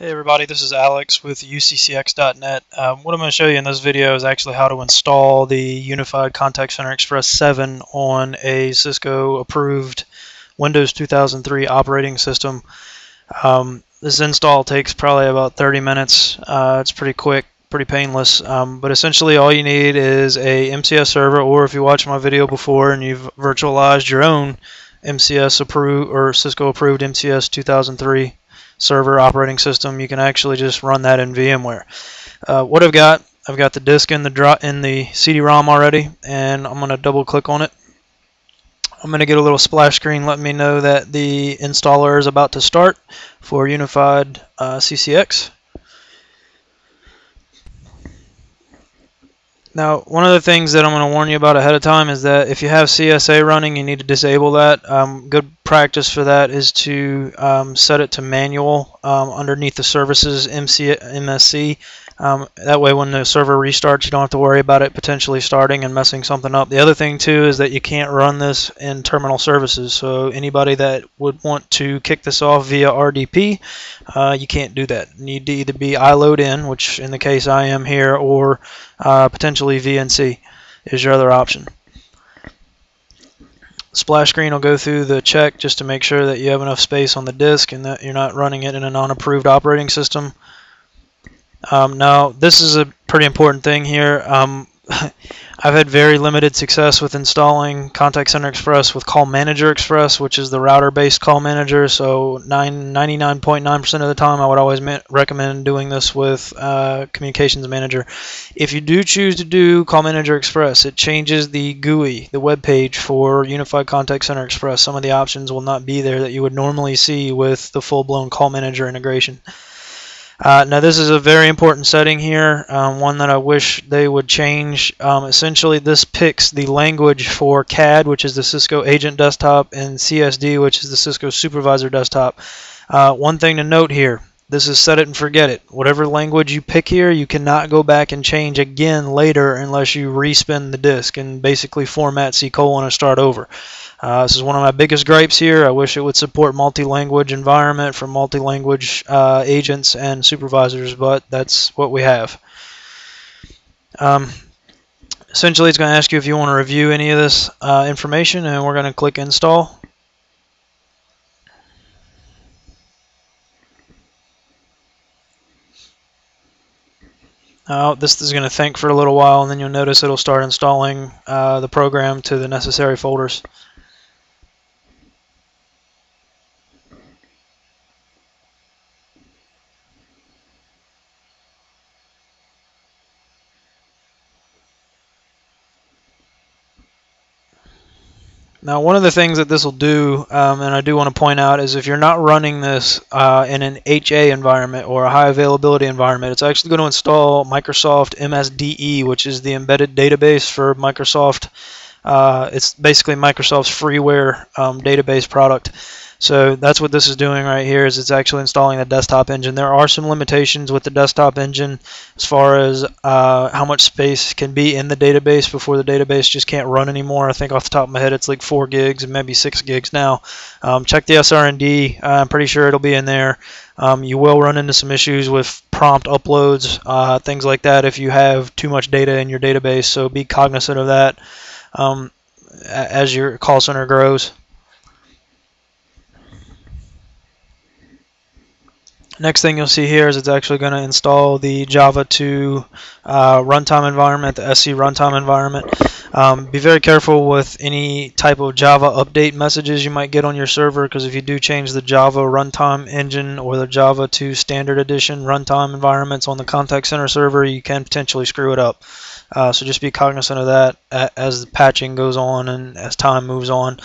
Hey everybody, this is Alex with UCCX.net. Um, what I'm going to show you in this video is actually how to install the Unified Contact Center Express 7 on a Cisco approved Windows 2003 operating system. Um, this install takes probably about 30 minutes. Uh, it's pretty quick, pretty painless, um, but essentially all you need is a MCS server or if you watched my video before and you've virtualized your own MCS approved or Cisco approved MCS 2003 server operating system, you can actually just run that in VMware. Uh, what I've got, I've got the disk in the in the CD-ROM already, and I'm going to double click on it. I'm going to get a little splash screen letting me know that the installer is about to start for Unified uh, CCX. Now, one of the things that I'm going to warn you about ahead of time is that if you have CSA running, you need to disable that. Um, good practice for that is to um, set it to manual um, underneath the services MC, MSC. Um, that way, when the server restarts, you don't have to worry about it potentially starting and messing something up. The other thing, too, is that you can't run this in terminal services. So, anybody that would want to kick this off via RDP, uh, you can't do that. You need to either be iLO'd in, which in the case I am here, or uh, potentially VNC is your other option. Splash screen will go through the check just to make sure that you have enough space on the disk and that you're not running it in a non-approved operating system. Um, now, this is a pretty important thing here. Um, I've had very limited success with installing Contact Center Express with Call Manager Express, which is the router-based call manager. So 99.9% of the time, I would always recommend doing this with uh, Communications Manager. If you do choose to do Call Manager Express, it changes the GUI, the web page for Unified Contact Center Express. Some of the options will not be there that you would normally see with the full-blown Call Manager integration. Uh, now this is a very important setting here, um, one that I wish they would change. Um, essentially this picks the language for CAD, which is the Cisco Agent Desktop, and CSD, which is the Cisco Supervisor Desktop. Uh, one thing to note here, this is set it and forget it. Whatever language you pick here, you cannot go back and change again later unless you respin the disk and basically format C colon and start over. Uh, this is one of my biggest gripes here. I wish it would support multi-language environment for multi-language uh, agents and supervisors, but that's what we have. Um, essentially, it's going to ask you if you want to review any of this uh, information, and we're going to click Install. Uh, this is going to think for a little while, and then you'll notice it'll start installing uh, the program to the necessary folders. Now, one of the things that this will do, um, and I do want to point out, is if you're not running this uh, in an HA environment or a high availability environment, it's actually going to install Microsoft MSDE, which is the embedded database for Microsoft. Uh, it's basically Microsoft's freeware um, database product. So that's what this is doing right here is it's actually installing the desktop engine. There are some limitations with the desktop engine as far as uh, how much space can be in the database before the database just can't run anymore. I think off the top of my head it's like 4 gigs and maybe 6 gigs now. Um, check the SRND. I'm pretty sure it'll be in there. Um, you will run into some issues with prompt uploads, uh, things like that if you have too much data in your database, so be cognizant of that um, as your call center grows. Next thing you'll see here is it's actually going to install the Java 2 uh, runtime environment, the SE runtime environment. Um, be very careful with any type of Java update messages you might get on your server because if you do change the Java runtime engine or the Java 2 standard edition runtime environments on the contact center server, you can potentially screw it up. Uh, so just be cognizant of that as the patching goes on and as time moves on.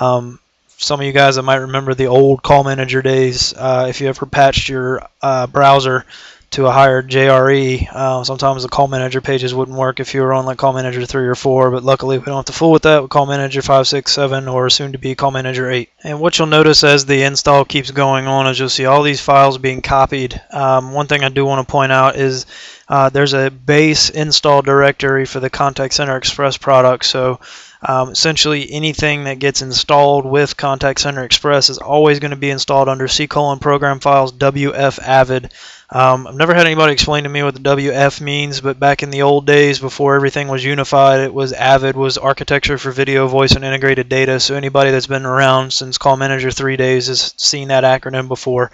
Um, some of you guys that might remember the old call manager days, uh, if you ever patched your uh, browser to a higher JRE, uh, sometimes the call manager pages wouldn't work if you were on like call manager 3 or 4, but luckily we don't have to fool with that with call manager 5, 6, 7, or soon to be call manager 8. And what you'll notice as the install keeps going on is you'll see all these files being copied. Um, one thing I do want to point out is uh, there's a base install directory for the Contact Center Express product, so Um, essentially, anything that gets installed with Contact Center Express is always going to be installed under C colon program files WF AVVID. Um, I've never had anybody explain to me what the WF means, but back in the old days, before everything was unified, it was AVVID was architecture for video, voice, and integrated data. So anybody that's been around since Call Manager three days has seen that acronym before.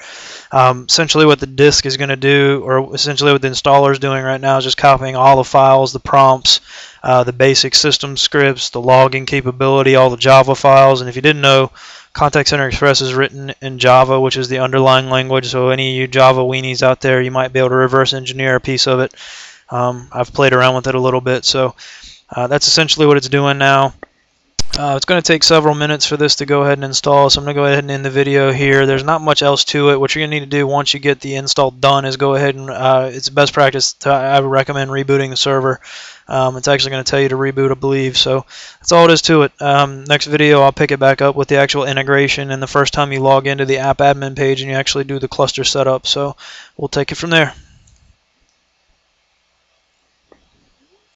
Um, essentially, what the disk is going to do, or essentially what the installer is doing right now, is just copying all the files, the prompts, uh, the basic system scripts, the logging capability, all the Java files. And if you didn't know, Contact Center Express is written in Java, which is the underlying language. So any of you Java weenies out there, you might be able to reverse engineer a piece of it. Um, I've played around with it a little bit, so uh, that's essentially what it's doing now. Uh, it's going to take several minutes for this to go ahead and install, so I'm going to go ahead and end the video here. There's not much else to it. What you're going to need to do once you get the install done is go ahead and, uh, it's best practice, to, I would recommend rebooting the server. Um, it's actually going to tell you to reboot, I believe. So that's all it is to it. Um, next video, I'll pick it back up with the actual integration and the first time you log into the app admin page and you actually do the cluster setup. So we'll take it from there.